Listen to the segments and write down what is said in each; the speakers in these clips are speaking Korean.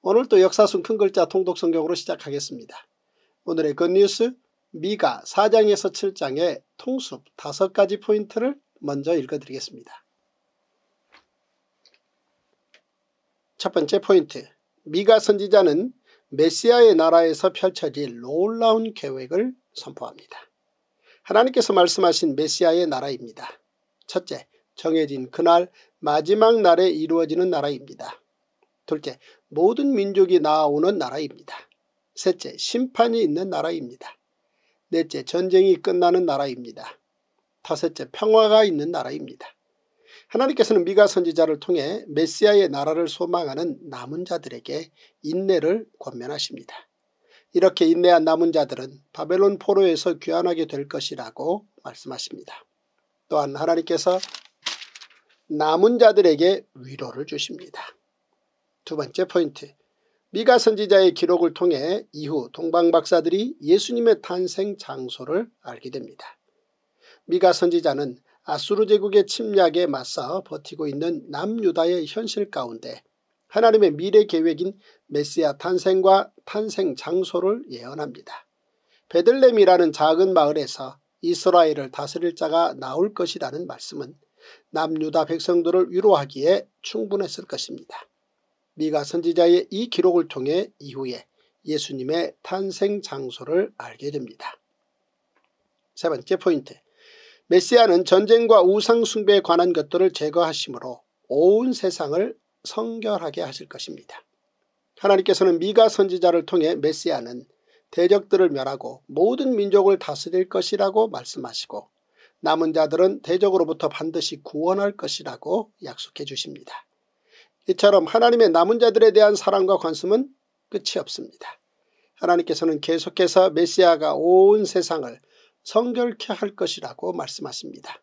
오늘도 역사순 큰 글자 통독 성경으로 시작하겠습니다. 오늘의 굿뉴스 미가 4장에서 7장의 통습 5가지 포인트를 먼저 읽어드리겠습니다. 첫 번째 포인트 미가 선지자는 메시아의 나라에서 펼쳐질 놀라운 계획을 선포합니다. 하나님께서 말씀하신 메시아의 나라입니다. 첫째, 정해진 그날 마지막 날에 이루어지는 나라입니다. 둘째, 모든 민족이 나아오는 나라입니다. 셋째, 심판이 있는 나라입니다. 넷째, 전쟁이 끝나는 나라입니다. 다섯째, 평화가 있는 나라입니다. 하나님께서는 미가 선지자를 통해 메시아의 나라를 소망하는 남은 자들에게 인내를 권면하십니다. 이렇게 인내한 남은 자들은 바벨론 포로에서 귀환하게 될 것이라고 말씀하십니다. 또한 하나님께서 남은 자들에게 위로를 주십니다. 두 번째 포인트 미가 선지자의 기록을 통해 이후 동방 박사들이 예수님의 탄생 장소를 알게 됩니다. 미가 선지자는 아수르 제국의 침략에 맞서 버티고 있는 남유다의 현실 가운데 하나님의 미래 계획인 메시아 탄생과 탄생 장소를 예언합니다. 베들렘이라는 작은 마을에서 이스라엘을 다스릴 자가 나올 것이라는 말씀은 남유다 백성들을 위로하기에 충분했을 것입니다. 미가 선지자의 이 기록을 통해 이후에 예수님의 탄생 장소를 알게 됩니다. 세 번째 포인트 메시아는 전쟁과 우상 숭배에 관한 것들을 제거하시므로 온 세상을 성결하게 하실 것입니다. 하나님께서는 미가 선지자를 통해 메시아는 대적들을 멸하고 모든 민족을 다스릴 것이라고 말씀하시고 남은 자들은 대적으로부터 반드시 구원할 것이라고 약속해 주십니다. 이처럼 하나님의 남은 자들에 대한 사랑과 관심은 끝이 없습니다. 하나님께서는 계속해서 메시아가 온 세상을 성결케 할 것이라고 말씀하십니다.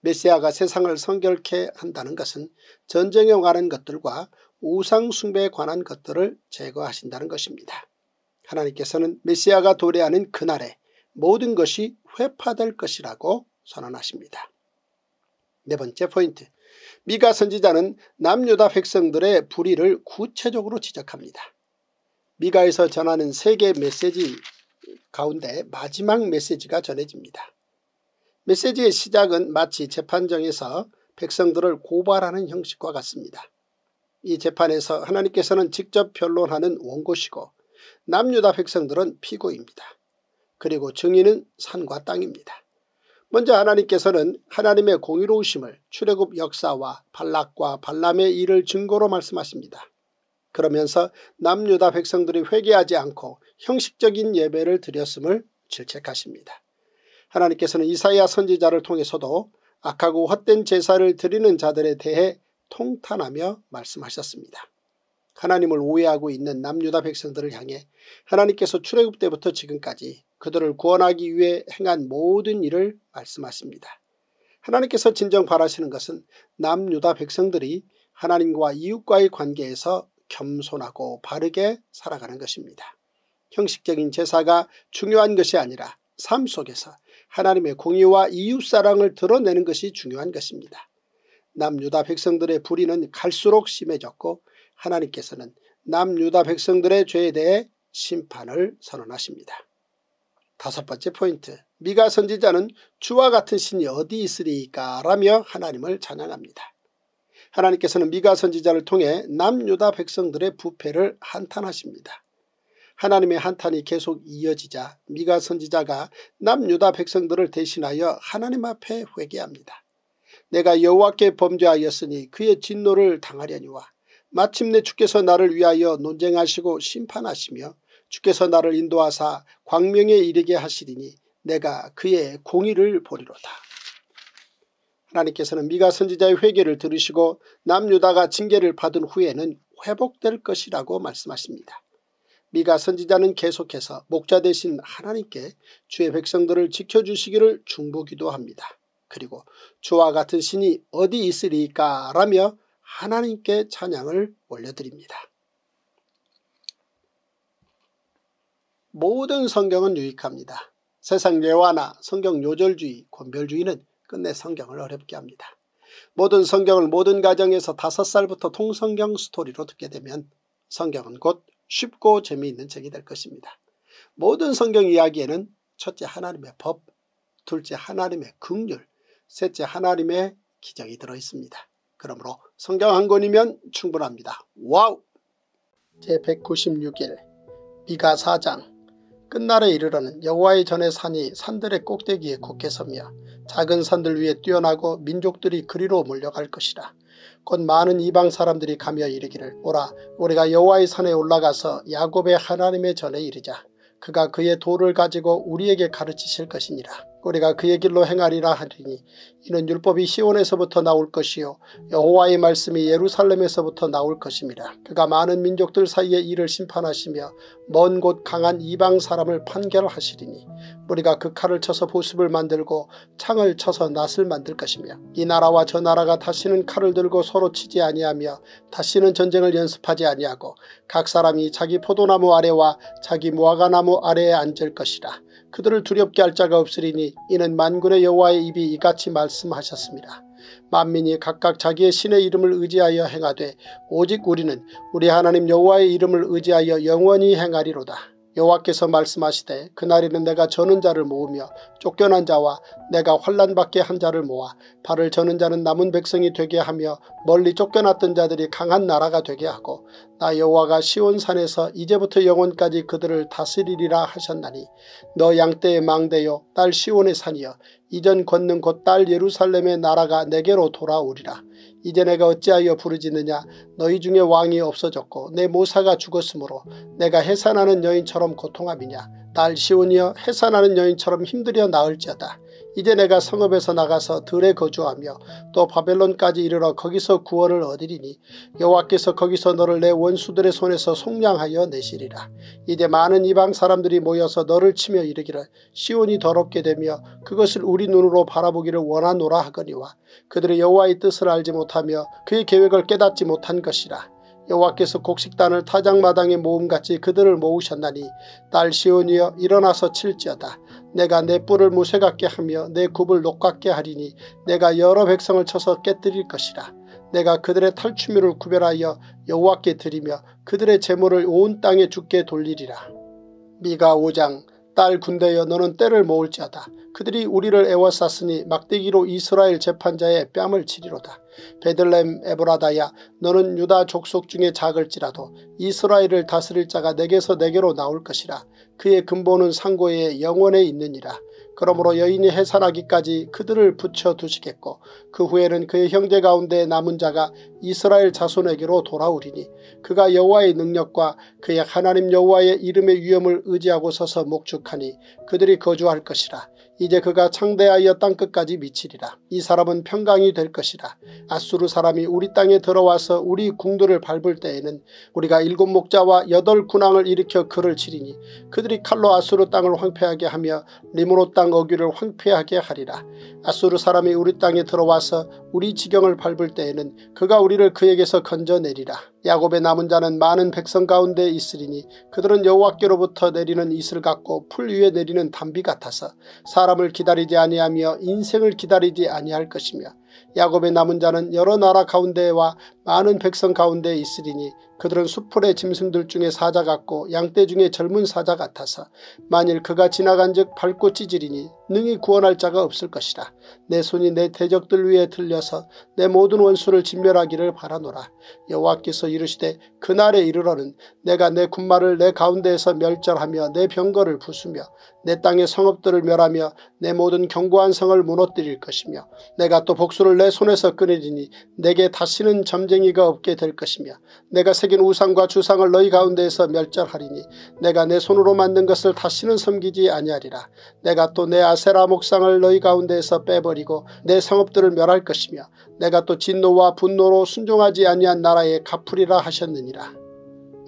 메시아가 세상을 성결케 한다는 것은 전쟁에 관한 것들과 우상 숭배에 관한 것들을 제거하신다는 것입니다. 하나님께서는 메시아가 도래하는 그날에 모든 것이 회파될 것이라고 선언하십니다. 네 번째 포인트 미가 선지자는 남유다 백성들의 불의를 구체적으로 지적합니다. 미가에서 전하는 세계 메시지 가운데 마지막 메시지가 전해집니다. 메시지의 시작은 마치 재판정에서 백성들을 고발하는 형식과 같습니다. 이 재판에서 하나님께서는 직접 변론하는 원고시고 남유다 백성들은 피고입니다. 그리고 증인은 산과 땅입니다. 먼저 하나님께서는 하나님의 공의로우심을 출애굽 역사와 발락과 발람의 일을 증거로 말씀하십니다. 그러면서 남유다 백성들이 회개하지 않고 형식적인 예배를 드렸음을 질책하십니다. 하나님께서는 이사야 선지자를 통해서도 악하고 헛된 제사를 드리는 자들에 대해 통탄하며 말씀하셨습니다. 하나님을 오해하고 있는 남유다 백성들을 향해 하나님께서 출애굽 때부터 지금까지 그들을 구원하기 위해 행한 모든 일을 말씀하십니다. 하나님께서 진정 바라시는 것은 남유다 백성들이 하나님과 이웃과의 관계에서 겸손하고 바르게 살아가는 것입니다. 형식적인 제사가 중요한 것이 아니라 삶 속에서 하나님의 공의와 이웃사랑을 드러내는 것이 중요한 것입니다. 남유다 백성들의 불의는 갈수록 심해졌고 하나님께서는 남유다 백성들의 죄에 대해 심판을 선언하십니다. 다섯 번째 포인트 미가 선지자는 주와 같은 신이 어디 있으리까 라며 하나님을 찬양합니다. 하나님께서는 미가 선지자를 통해 남유다 백성들의 부패를 한탄하십니다. 하나님의 한탄이 계속 이어지자 미가 선지자가 남유다 백성들을 대신하여 하나님 앞에 회개합니다. 내가 여호와께 범죄하였으니 그의 진노를 당하려니와 마침내 주께서 나를 위하여 논쟁하시고 심판하시며 주께서 나를 인도하사 광명에 이르게 하시리니 내가 그의 공의를 보리로다. 하나님께서는 미가 선지자의 회개를 들으시고 남유다가 징계를 받은 후에는 회복될 것이라고 말씀하십니다. 미가 선지자는 계속해서 목자 대신 하나님께 주의 백성들을 지켜주시기를 중보기도 합니다. 그리고 주와 같은 신이 어디 있으리까 라며 하나님께 찬양을 올려드립니다. 모든 성경은 유익합니다. 세상 예화나 성경 요절주의, 권별주의는 끝내 성경을 어렵게 합니다. 모든 성경을 모든 가정에서 다섯 살부터 통성경 스토리로 듣게 되면 성경은 곧 쉽고 재미있는 책이 될 것입니다. 모든 성경 이야기에는 첫째 하나님의 법, 둘째 하나님의 긍휼, 셋째 하나님의 기적이 들어있습니다. 그러므로 성경 한 권이면 충분합니다. Wow! 제196일 미가 4장 끝날에 이르러는 여호와의 전의 산이 산들의 꼭대기에 굳게 서며 작은 산들 위에 뛰어나고 민족들이 그리로 몰려갈 것이라. 곧 많은 이방 사람들이 가며 이르기를 오라 우리가 여호와의 산에 올라가서 야곱의 하나님의 전에 이르자. 그가 그의 도를 가지고 우리에게 가르치실 것이니라. 우리가 그의 길로 행하리라 하리니 이는 율법이 시온에서부터 나올 것이요 여호와의 말씀이 예루살렘에서부터 나올 것입니다. 그가 많은 민족들 사이에 이를 심판하시며 먼 곳 강한 이방 사람을 판결하시리니 우리가 그 칼을 쳐서 보습을 만들고 창을 쳐서 낫을 만들 것이며 이 나라와 저 나라가 다시는 칼을 들고 서로 치지 아니하며 다시는 전쟁을 연습하지 아니하고 각 사람이 자기 포도나무 아래와 자기 무화과나무 아래에 앉을 것이라. 그들을 두렵게 할 자가 없으리니 이는 만군의 여호와의 입이 이같이 말씀하셨습니다. 만민이 각각 자기의 신의 이름을 의지하여 행하되 오직 우리는 우리 하나님 여호와의 이름을 의지하여 영원히 행하리로다. 여호와께서 말씀하시되 그날에는 내가 저는 자를 모으며 쫓겨난 자와 내가 환란받게 한 자를 모아 발을 저는 자는 남은 백성이 되게 하며 멀리 쫓겨났던 자들이 강한 나라가 되게 하고 나 여호와가 시온산에서 이제부터 영원까지 그들을 다스리리라 하셨나니 너 양떼의 망대요 딸 시온의 산이여 이전 걷는 곧딸 예루살렘의 나라가 내게로 돌아오리라. 이제 내가 어찌하여 부르짖느냐 너희 중에 왕이 없어졌고 내 모사가 죽었으므로 내가 해산하는 여인처럼 고통함이냐 딸 시온이여 해산하는 여인처럼 힘들여 나을지어다. 이제 내가 성읍에서 나가서 들에 거주하며 또 바벨론까지 이르러 거기서 구원을 얻으리니 여호와께서 거기서 너를 내 원수들의 손에서 속량하여 내시리라. 이제 많은 이방 사람들이 모여서 너를 치며 이르기를 시온이 더럽게 되며 그것을 우리 눈으로 바라보기를 원하노라 하거니와 그들의 여호와의 뜻을 알지 못하며 그의 계획을 깨닫지 못한 것이라. 여호와께서 곡식단을 타작마당에 모음같이 그들을 모으셨나니 딸 시온이여 일어나서 칠지어다. 내가 내 뿔을 무쇠 같게 하며 내 굽을 녹 같게 하리니 내가 여러 백성을 쳐서 깨뜨릴 것이라. 내가 그들의 탈취물을 구별하여 여호와께 드리며 그들의 재물을 온 땅에 죽게 돌리리라. 미가 5장 딸 군대여 너는 때를 모을지어다. 그들이 우리를 애워쌌으니 막대기로 이스라엘 재판자의 뺨을 치리로다. 베들렘 에브라다야 너는 유다 족속 중에 작을지라도 이스라엘을 다스릴 자가 내게서 내게로 나올 것이라. 그의 근본은 상고에 영원에 있느니라. 그러므로 여인이 해산하기까지 그들을 붙여두시겠고 그 후에는 그의 형제 가운데 남은 자가 이스라엘 자손에게로 돌아오리니 그가 여호와의 능력과 그의 하나님 여호와의 이름의 위엄을 의지하고 서서 목축하니 그들이 거주할 것이라. 이제 그가 창대하여 땅끝까지 미치리라. 이 사람은 평강이 될 것이라. 아수르 사람이 우리 땅에 들어와서 우리 궁들을 밟을 때에는 우리가 일곱 목자와 여덟 군왕을 일으켜 그를 치리니 그들이 칼로 아수르 땅을 황폐하게 하며 리모노 땅 어귀를 황폐하게 하리라. 아수르 사람이 우리 땅에 들어와서 우리 지경을 밟을 때에는 그가 우리를 그에게서 건져내리라. 야곱의 남은 자는 많은 백성 가운데 있으리니 그들은 여호와께로부터 내리는 이슬 같고 풀 위에 내리는 담비 같아서 사람을 기다리지 아니하며 인생을 기다리지 아니할 것이며 야곱의 남은 자는 여러 나라 가운데와 많은 백성 가운데 있으리니 그들은 수풀의 짐승들 중에 사자 같고 양떼 중에 젊은 사자 같아서 만일 그가 지나간 즉 밟고 찢으리니 능히 구원할 자가 없을 것이라. 내 손이 내 대적들 위에 들려서 내 모든 원수를 진멸하기를 바라노라. 여호와께서 이르시되 그날에 이르러는 내가 내 군마를 내 가운데에서 멸절하며 내 병거를 부수며 내 땅의 성읍들을 멸하며 내 모든 견고한 성을 무너뜨릴 것이며 내가 또 복수를 내 손에서 끊으리니 내게 다시는 점쟁이 가 없게 될 것이며 내가 새긴 우상과 주상을 너희 가운데에서 멸절하리니 내가 내 손으로 만든 것을 다시는 섬기지 아니하리라. 내가 또 내 아세라 목상을 너희 가운데에서 빼버리고 내 성읍들을 멸할 것이며 내가 또 진노와 분노로 순종하지 아니한 나라에 갚으리라 하셨느니라.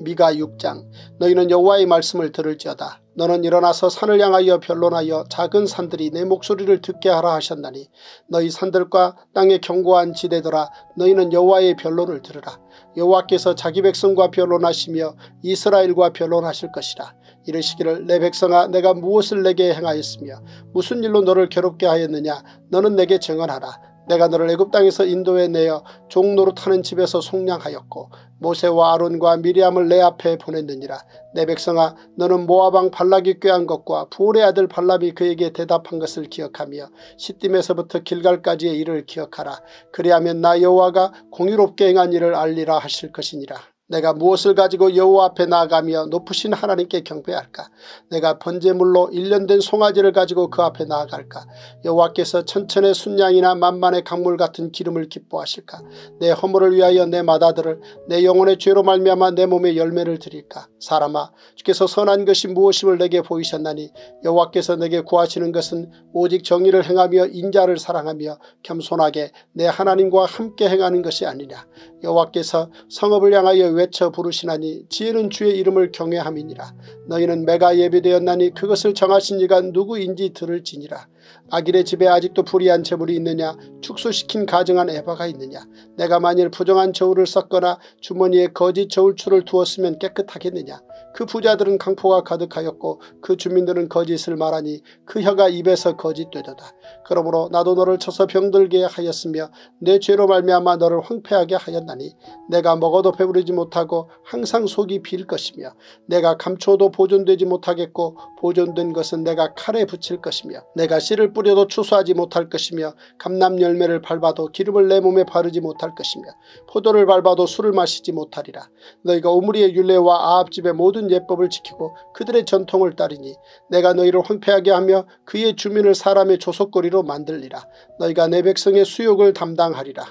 미가 6장 너희는 여호와의 말씀을 들을지어다. 너는 일어나서 산을 향하여 변론하여 작은 산들이 내 목소리를 듣게 하라 하셨나니 너희 산들과 땅의 견고한 지대들아 너희는 여호와의 변론을 들으라. 여호와께서 자기 백성과 변론하시며 이스라엘과 변론하실 것이라. 이르시기를 내 백성아 내가 무엇을 내게 행하였으며 무슨 일로 너를 괴롭게 하였느냐 너는 내게 증언하라. 내가 너를 애굽 땅에서 인도해 내어 종노릇하는 집에서 속량하였고 모세와 아론과 미리암을 내 앞에 보냈느니라. 내 백성아 너는 모아방 발락이 꾀한 것과 부올의 아들 발람이 그에게 대답한 것을 기억하며 시딤에서부터 길갈까지의 일을 기억하라. 그리하면 나 여호와가 공유롭게 행한 일을 알리라 하실 것이니라. 내가 무엇을 가지고 여호와 앞에 나아가며 높으신 하나님께 경배할까? 내가 번제물로 일련된 송아지를 가지고 그 앞에 나아갈까? 여호와께서 천천의 순양이나 만만의 강물 같은 기름을 기뻐하실까? 내 허물을 위하여 내 마다들을 내 영혼의 죄로 말미암아 내 몸에 열매를 드릴까? 사람아 주께서 선한 것이 무엇임을 내게 보이셨나니 여호와께서 내게 구하시는 것은 오직 정의를 행하며 인자를 사랑하며 겸손하게 내 하나님과 함께 행하는 것이 아니냐. 여호와께서 성읍을 향하여 외쳐 부르시나니 지혜는 주의 이름을 경외함이니라. 너희는 매가 예배되었나니 그것을 정하신 이가 누구인지 들을지니라. 아길의 집에 아직도 불이한 재물이 있느냐? 축소시킨 가정한 에바가 있느냐? 내가 만일 부정한 저울을 썼거나 주머니에 거짓 저울추를 두었으면 깨끗하겠느냐? 그 부자들은 강포가 가득하였고 그 주민들은 거짓을 말하니 그 혀가 입에서 거짓되도다. 그러므로 나도 너를 쳐서 병들게 하였으며 내 죄로 말미암아 너를 황폐하게 하였나니 내가 먹어도 배부르지 못하고 항상 속이 빌 것이며 내가 감초도 보존되지 못하겠고 보존된 것은 내가 칼에 붙일 것이며 내가 씨를 뿌려도 추수하지 못할 것이며 감남 열매를 밟아도 기름을 내 몸에 바르지 못할 것이며 포도를 밟아도 술을 마시지 못하리라. 너희가 오므리의 율례와 아합집의 모든 예법을 지키고 그들의 전통을 따르니 내가 너희를 황폐하게 하며 그의 주민을 사람의 조속거리로 만들리라. 너희가 내 백성의 수욕을 담당하리라.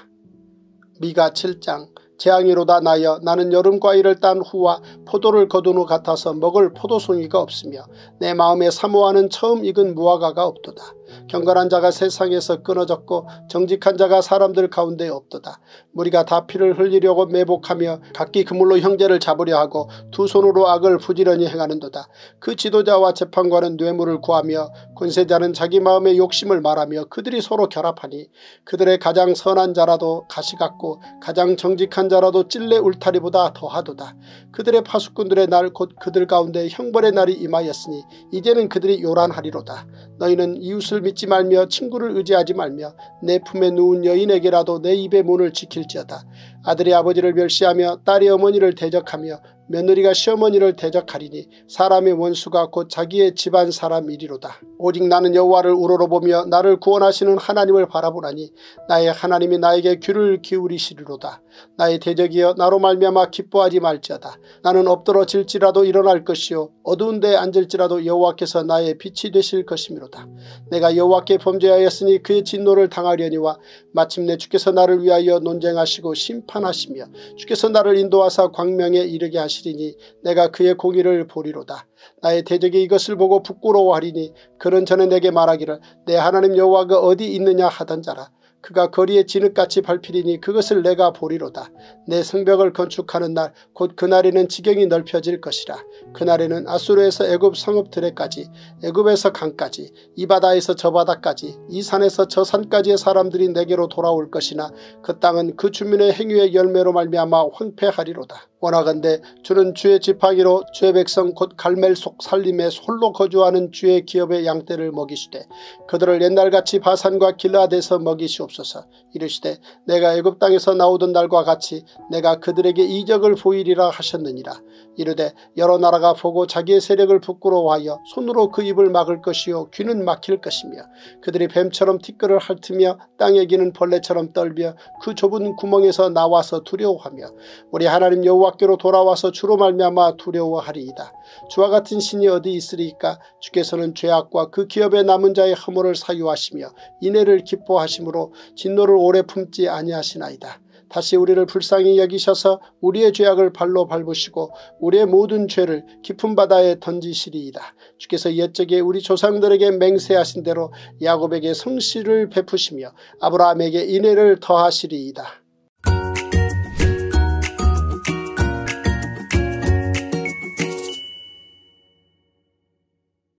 미가 7장 재앙이로다 나여 나는 여름 과일을 딴 후와 포도를 거둔 후 같아서 먹을 포도송이가 없으며 내 마음에 사모하는 처음 익은 무화과가 없도다. 경건한 자가 세상에서 끊어졌고 정직한 자가 사람들 가운데 없도다. 무리가 다 피를 흘리려고 매복하며 각기 그물로 형제를 잡으려 하고 두 손으로 악을 부지런히 행하는도다. 그 지도자와 재판관은 뇌물을 구하며 권세자는 자기 마음의 욕심을 말하며 그들이 서로 결합하니 그들의 가장 선한 자라도 가시 같고 가장 정직한 자라도 찔레 울타리보다 더하도다. 그들의 파수꾼들의 날 곧 그들 가운데 형벌의 날이 임하였으니 이제는 그들이 요란하리로다. 너희는 이웃을 믿지 말며 친구를 의지하지 말며 내 품에 누운 여인에게라도 내 입의 문을 지킬지어다. 아들이 아버지를 멸시하며 딸이 어머니를 대적하며 며느리가 시어머니를 대적하리니 사람의 원수가 곧 자기의 집안 사람이리로다. 오직 나는 여호와를 우러러보며 나를 구원하시는 하나님을 바라보나니 나의 하나님이 나에게 귀를 기울이시리로다. 나의 대적이여 나로 말미암아 기뻐하지 말지어다. 나는 엎드러질지라도 일어날 것이요 어두운 데 앉을지라도 여호와께서 나의 빛이 되실 것이미로다. 내가 여호와께 범죄하였으니 그의 진노를 당하려니와 마침내 주께서 나를 위하여 논쟁하시고 심판 하시며 주께서 나를 인도하사 광명에 이르게 하시리니 내가 그의 공의를 보리로다. 나의 대적이 이것을 보고 부끄러워하리니 그는 전에 내게 말하기를 내 하나님 여호와가 어디 있느냐 하던 자라. 그가 거리에 진흙같이 밟히리니 그것을 내가 보리로다. 내 성벽을 건축하는 날 곧 그날에는 지경이 넓혀질 것이라. 그날에는 아수르에서 애굽 성읍들에까지 애굽에서 강까지 이 바다에서 저 바다까지 이 산에서 저 산까지의 사람들이 내게로 돌아올 것이나 그 땅은 그 주민의 행위의 열매로 말미암아 황폐하리로다. 원하건대 주는 주의 지팡이로 주의 백성 곧 갈멜 속 살림에 홀로 거주하는 주의 기업의 양떼를 먹이시되 그들을 옛날같이 바산과 길라드에서 먹이시옵소서. 이르시되 내가 애굽 땅에서 나오던 날과 같이 내가 그들에게 이적을 보이리라 하셨느니라. 이르되 여러 나라가 보고 자기의 세력을 부끄러워하여 손으로 그 입을 막을 것이요 귀는 막힐 것이며 그들이 뱀처럼 티끌을 핥으며 땅에 기는 벌레처럼 떨며 그 좁은 구멍에서 나와서 두려워하며 우리 하나님 여호와 께로 돌아와서 주로 말미암아 두려워하리이다. 주와 같은 신이 어디 있으리까 주께서는 죄악과 그 기업에 남은 자의 허물을 사유하시며 인애를 기뻐하심으로 진노를 오래 품지 아니하시나이다. 다시 우리를 불쌍히 여기셔서 우리의 죄악을 발로 밟으시고 우리의 모든 죄를 깊은 바다에 던지시리이다. 주께서 옛적에 우리 조상들에게 맹세하신 대로 야곱에게 성실을 베푸시며 아브라함에게 인애를 더하시리이다.